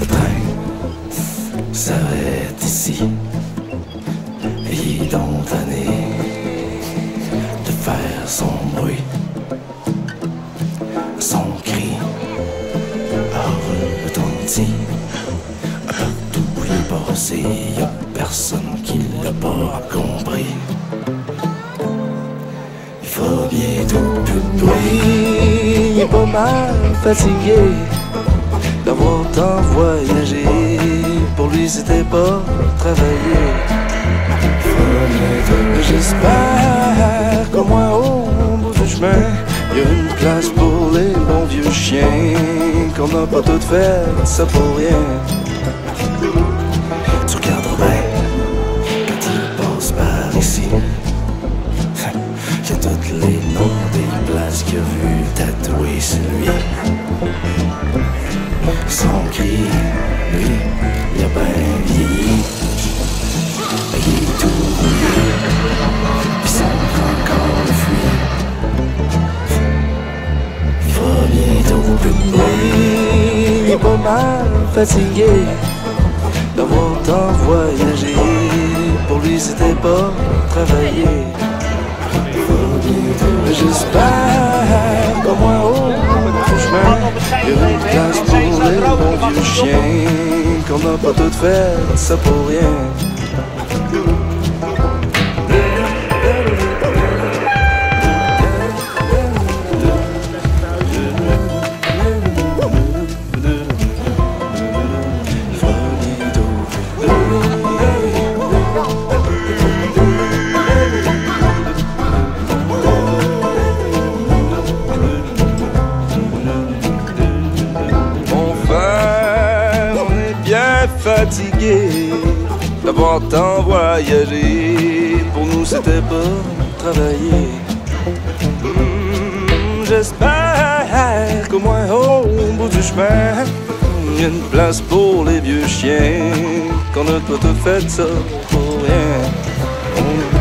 Le train s'arrête ici. Tanné de faire son bruit. Son cri a retenti. Partout où il est passé, y a personne qui l'a pas compris. Il faut bientôt plus de bruit. Pas mal fatigué d'avoir tant voyagé. Pour lui, c'était pas travailler. J'espère qu'au moins au bout du chemin, y a une place pour les bons vieux chiens. Qu'on n'a pas tout fait, ça pour rien. Vu tatouer sur lui. Son cri, lui, il a bien vieilli. Il est tout rouillé, puis son encore le fuit. Il va bientôt plus de. Il est pas mal fatigué d'avoir tant voyagé. Pour lui, c'était pas travailler. J'espère une place pour les bons vieux chiens. Qu'on n'a pas tout fait, ça pour rien. Fatigué d'avoir tant voyagé. Pour nous, c'était pas travailler. Hmm, J'espère qu'au moins au bout du chemin, y a une place pour les vieux chiens. Qu'on pas tout fait ça pour rien.